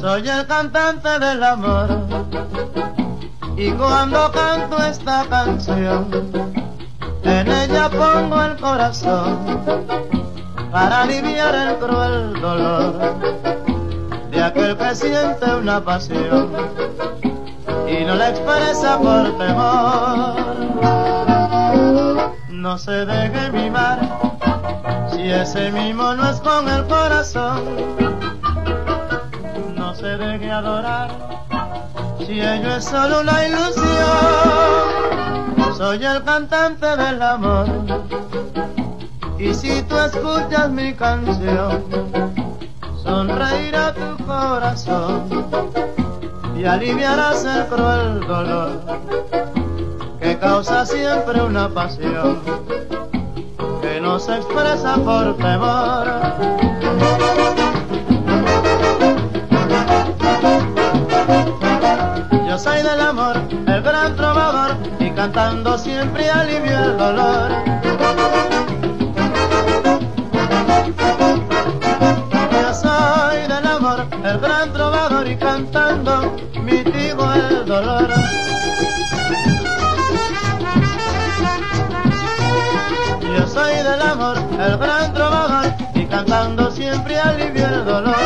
Soy el cantante del amor. Y cuando canto esta canción en ella pongo el corazón para aliviar el cruel dolor de aquel que siente una pasión y no la expresa por temor. No se deje mimar si ese mimo no es con el corazón. No se deje adorar si ello es solo una ilusión. Soy el cantante del amor y si tú escuchas mi canción, sonreirá tu corazón y aliviarás el cruel dolor que causa siempre una pasión que no se expresa por temor. Yo soy del amor, el gran trovador, cantando siempre alivio el dolor. Yo soy del amor, el gran trovador, y cantando mitigo el dolor. Yo soy del amor, el gran trovador, y cantando siempre alivio el dolor.